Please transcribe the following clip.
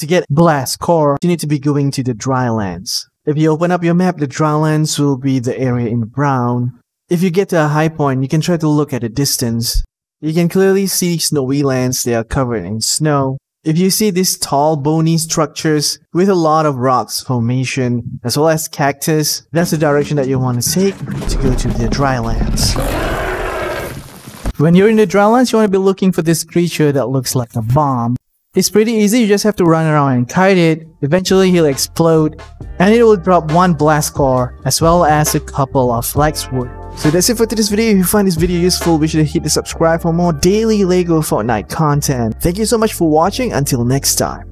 To get Blast Core, you need to be going to the Drylands. If you open up your map, the Drylands will be the area in brown. If you get to a high point, you can try to look at a distance. You can clearly see snowy lands, they are covered in snow. If you see these tall bony structures with a lot of rocks formation as well as cactus, that's the direction that you want to take to go to the drylands. When you're in the drylands, you want to be looking for this creature that looks like a bomb. It's pretty easy, you just have to run around and kite it, eventually he'll explode, and it will drop one blast core as well as a couple of flexwood. So that's it for today's video. If you find this video useful, be sure to hit the subscribe for more daily LEGO Fortnite content. Thank you so much for watching. Until next time.